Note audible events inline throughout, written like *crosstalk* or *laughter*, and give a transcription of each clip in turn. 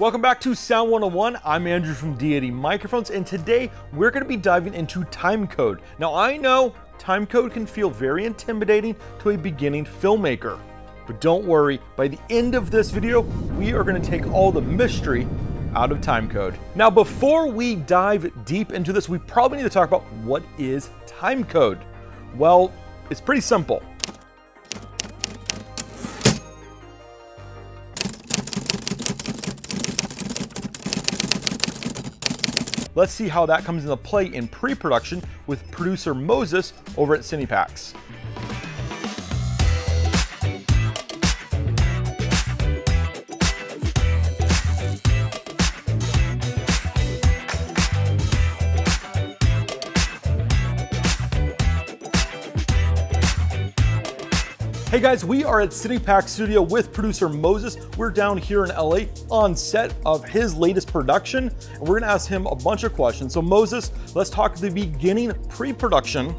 Welcome back to Sound 101. I'm Andrew from Deity Microphones, and today we're going to be diving into timecode. Now, I know timecode can feel very intimidating to a beginning filmmaker, but don't worry, by the end of this video, we are going to take all the mystery out of timecode. Now, before we dive deep into this, we probably need to talk about what is timecode. Well, it's pretty simple. Let's see how that comes into play in pre-production with producer Moses over at Cinepacks. Hey guys, we are at Cinepack Studio with producer Moses. We're down here in LA on set of his latest production, and we're gonna ask him a bunch of questions. So Moses, let's talk the beginning pre-production.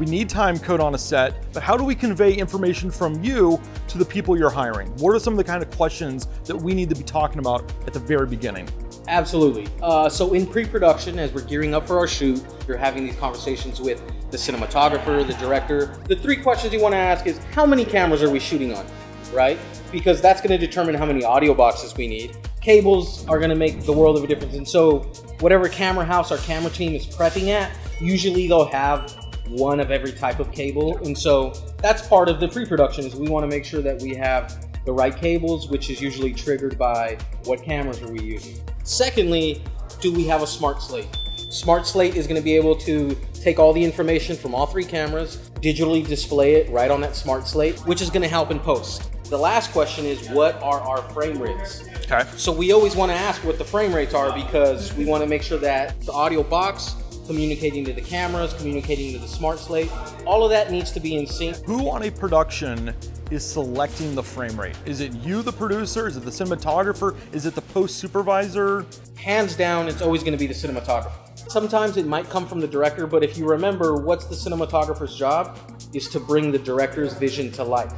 We need time code on a set, but how do we convey information from you to the people you're hiring? What are some of the kind of questions that we need to be talking about at the very beginning? Absolutely. Uh, so in pre-production, as we're gearing up for our shoot, you're having these conversations with the cinematographer, the director. The three questions you want to ask is how many cameras are we shooting on, right? Because that's going to determine how many audio boxes we need. Cables are going to make the world of a difference. And so whatever camera house our camera team is prepping at, usually they'll have one of every type of cable. And so that's part of the pre-production is we want to make sure that we have the right cables, which is usually triggered by what cameras are we using. Secondly, do we have a smart slate? Smart slate is going to be able to take all the information from all three cameras, digitally display it right on that smart slate, which is going to help in post. The last question is what are our frame rates? Okay. So we always want to ask what the frame rates are because we want to make sure that the audio box communicating to the cameras, communicating to the smart slate, all of that needs to be in sync. Who on a production is selecting the frame rate? Is it you, the producer? Is it the cinematographer? Is it the post supervisor? Hands down, it's always going to be the cinematographer. Sometimes it might come from the director, but if you remember, what's the cinematographer's job? Is to bring the director's vision to life.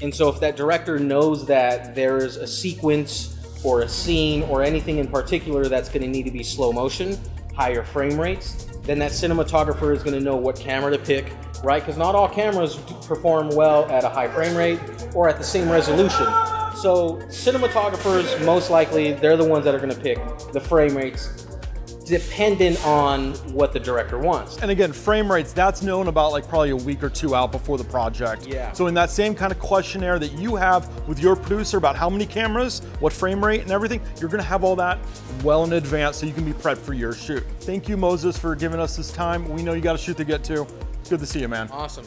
And so if that director knows that there's a sequence or a scene or anything in particular that's going to need to be slow motion, higher frame rates, then that cinematographer is going to know what camera to pick, right? Because not all cameras perform well at a high frame rate or at the same resolution. So cinematographers, most likely, they're the ones that are going to pick the frame rates dependent on what the director wants. And again, frame rates, that's known about like probably a week or two out before the project. Yeah. So in that same kind of questionnaire that you have with your producer about how many cameras, what frame rate and everything, you're gonna have all that well in advance so you can be prepped for your shoot. Thank you, Moses, for giving us this time. We know you got a shoot to get to. Good to see you, man. Awesome.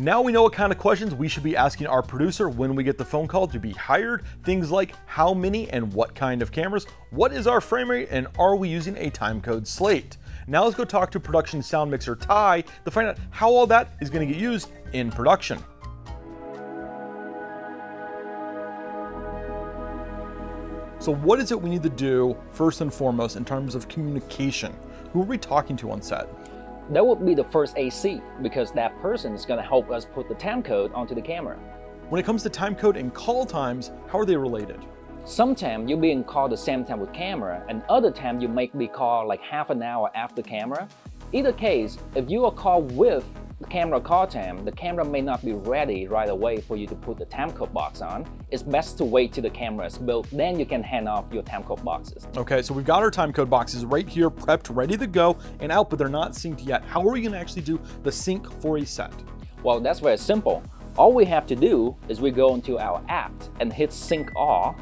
Now we know what kind of questions we should be asking our producer when we get the phone call to be hired. Things like how many and what kind of cameras, what is our frame rate, and are we using a timecode slate? Now let's go talk to production sound mixer Ty to find out how all that is going to get used in production. So what is it we need to do first and foremost in terms of communication? Who are we talking to on set? That would be the first AC because that person is going to help us put the time code onto the camera. When it comes to time code and call times, how are they related? Sometimes you're being called the same time with camera, and other time you might be called like half an hour after camera. Either case, if you are called with camera call time, the camera may not be ready right away for you to put the timecode box on. It's best to wait till the camera is built, then you can hand off your timecode boxes. Okay, so we've got our timecode boxes right here, prepped, ready to go, and out, but they're not synced yet. How are we gonna actually do the sync for a set? Well, that's very simple. All we have to do is we go into our app and hit sync all.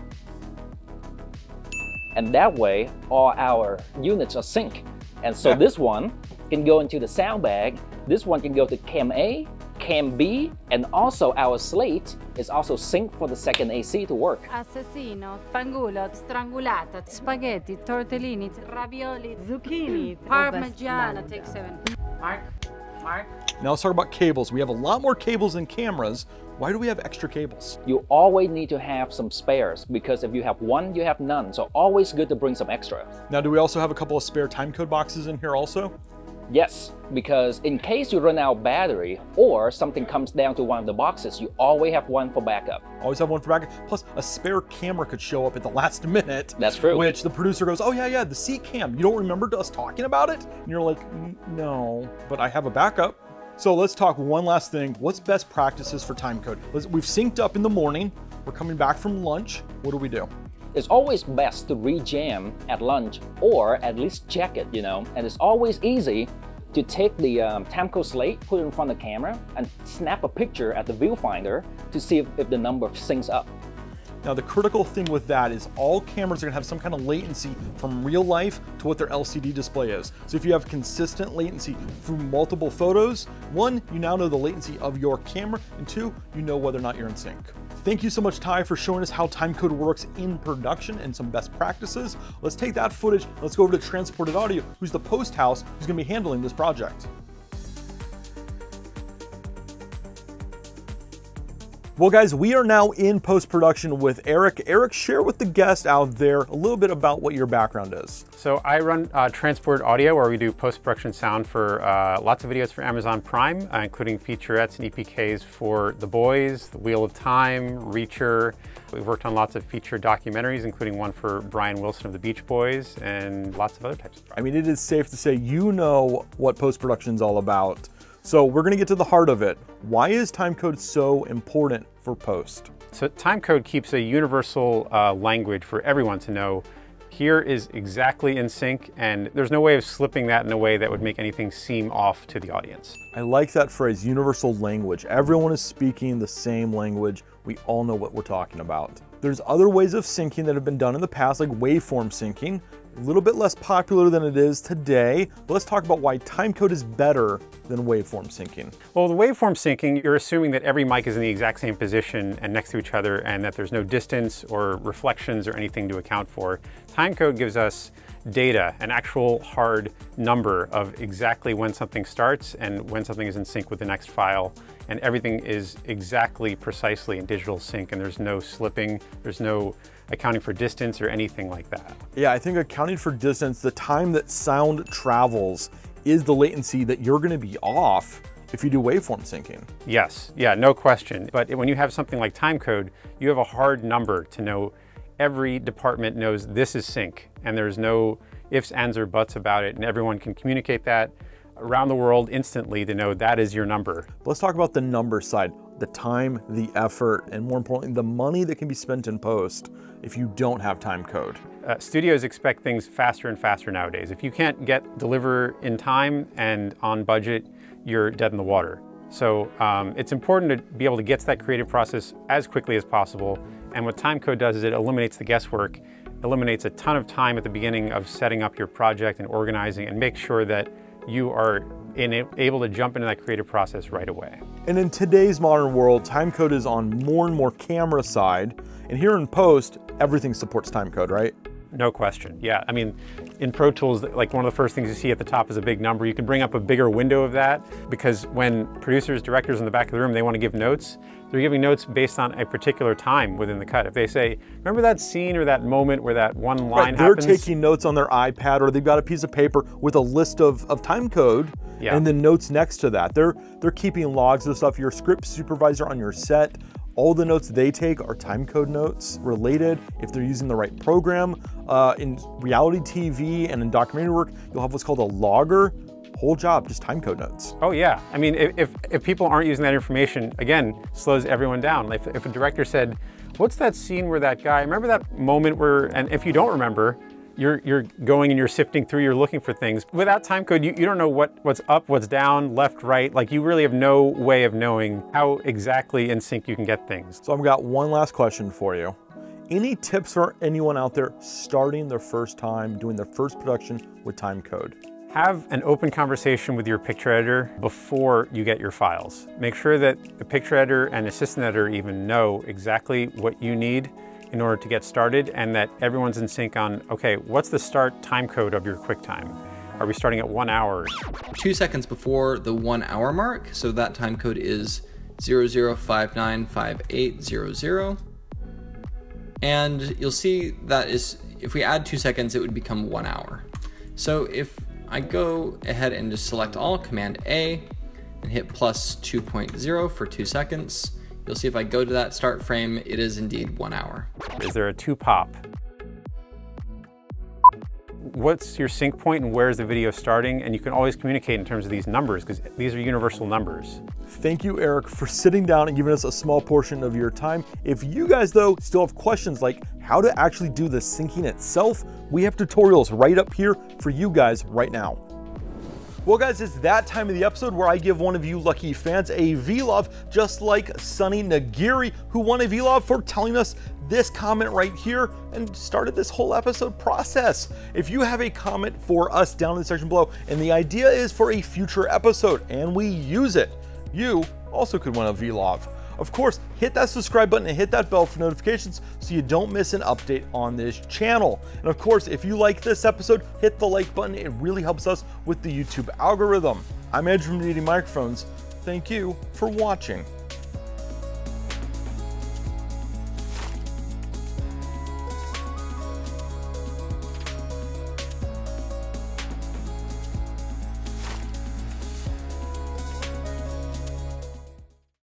And that way, all our units are synced. And so Yeah. this one can go into the sound bag. This one can go to cam A, cam B, and also our slate is also synced for the second AC to work. Assassino, spangulo, strangulata, spaghetti, tortellini, ravioli, *laughs* zucchini, hmm, parmigiano, take seven. Mark, Mark. Now let's talk about cables. We have a lot more cables than cameras. Why do we have extra cables? You always need to have some spares because if you have one, you have none. So always good to bring some extra. Now, do we also have a couple of spare timecode boxes in here also? Yes, because in case you run out of battery or something comes down to one of the boxes, you always have one for backup. Always have one for backup. Plus, a spare camera could show up at the last minute. That's true. Which the producer goes, "Oh yeah, yeah, the seat cam. You don't remember us talking about it?" And you're like, "No, but I have a backup." So let's talk one last thing. What's best practices for timecode? Let's, we've synced up in the morning. We're coming back from lunch. What do we do? It's always best to rejam at lunch or at least check it, you know. And it's always easy to take the um, timecode slate, put it in front of the camera, and snap a picture at the viewfinder to see if, if the number syncs up. Now the critical thing with that is all cameras are gonna have some kind of latency from real life to what their LCD display is. So if you have consistent latency through multiple photos, one, you now know the latency of your camera, and two, you know whether or not you're in sync. Thank you so much, Ty, for showing us how timecode works in production and some best practices. Let's take that footage, let's go over to Transported Audio, who's the post house who's gonna be handling this project. Well, guys, we are now in post production with Eric. Eric, share with the guest out there a little bit about what your background is. So, I run uh, Transport Audio, where we do post production sound for uh, lots of videos for Amazon Prime, uh, including featurettes and EPKs for The Boys, The Wheel of Time, Reacher. We've worked on lots of feature documentaries, including one for Brian Wilson of the Beach Boys, and lots of other types of projects. I mean, it is safe to say you know what post production is all about. So we're gonna get to the heart of it. Why is timecode so important for post? So timecode keeps a universal uh, language for everyone to know here is exactly in sync and there's no way of slipping that in a way that would make anything seem off to the audience. I like that phrase, universal language. Everyone is speaking the same language. We all know what we're talking about. There's other ways of syncing that have been done in the past, like waveform syncing a little bit less popular than it is today. But let's talk about why timecode is better than waveform syncing. Well, the waveform syncing, you're assuming that every mic is in the exact same position and next to each other and that there's no distance or reflections or anything to account for. Timecode gives us data, an actual hard number of exactly when something starts and when something is in sync with the next file. And everything is exactly precisely in digital sync and there's no slipping, there's no accounting for distance or anything like that. Yeah, I think accounting for distance, the time that sound travels is the latency that you're gonna be off if you do waveform syncing. Yes, yeah, no question. But when you have something like timecode, you have a hard number to know every department knows this is sync and there's no ifs, ands, or buts about it, and everyone can communicate that around the world instantly to know that is your number. Let's talk about the number side, the time, the effort, and more importantly, the money that can be spent in post if you don't have time code. Uh, studios expect things faster and faster nowadays. If you can't get deliver in time and on budget, you're dead in the water. So um, it's important to be able to get to that creative process as quickly as possible. And what timecode does is it eliminates the guesswork, eliminates a ton of time at the beginning of setting up your project and organizing and make sure that you are able to jump into that creative process right away. And in today's modern world, timecode is on more and more camera side. And here in post, everything supports timecode, right? No question. Yeah. I mean, in Pro Tools, like one of the first things you see at the top is a big number. You can bring up a bigger window of that because when producers, directors in the back of the room, they want to give notes, they're giving notes based on a particular time within the cut. If they say, remember that scene or that moment where that one line right, they're happens? They're taking notes on their iPad or they've got a piece of paper with a list of, of time code yeah. and then notes next to that. They're, they're keeping logs of stuff. Your script supervisor on your set all the notes they take are timecode notes related if they're using the right program. Uh, in reality TV and in documentary work, you'll have what's called a logger. Whole job, just timecode notes. Oh yeah, I mean, if, if people aren't using that information, again, slows everyone down. If, if a director said, what's that scene where that guy, remember that moment where, and if you don't remember, you're, you're going and you're sifting through, you're looking for things. Without time code, you, you don't know what, what's up, what's down, left, right. Like you really have no way of knowing how exactly in sync you can get things. So I've got one last question for you. Any tips for anyone out there starting their first time, doing their first production with time code? Have an open conversation with your picture editor before you get your files. Make sure that the picture editor and assistant editor even know exactly what you need in order to get started and that everyone's in sync on, okay, what's the start time code of your QuickTime? Are we starting at one hour? Two seconds before the one hour mark, so that time code is 00595800. And you'll see that is, if we add two seconds, it would become one hour. So if I go ahead and just select all, Command A, and hit plus 2.0 for two seconds. You'll see if I go to that start frame, it is indeed one hour. Is there a two pop? What's your sync point and where's the video starting? And you can always communicate in terms of these numbers because these are universal numbers. Thank you, Eric, for sitting down and giving us a small portion of your time. If you guys, though, still have questions like how to actually do the syncing itself, we have tutorials right up here for you guys right now. Well guys, it's that time of the episode where I give one of you lucky fans a V-Lav, just like Sunny Nagiri, who won a V-Lav for telling us this comment right here and started this whole episode process. If you have a comment for us down in the section below, and the idea is for a future episode, and we use it, you also could win a V-Lav. Of course, hit that subscribe button and hit that bell for notifications so you don't miss an update on this channel. And of course, if you like this episode, hit the like button. It really helps us with the YouTube algorithm. I'm Andrew from Deity Microphones. Thank you for watching.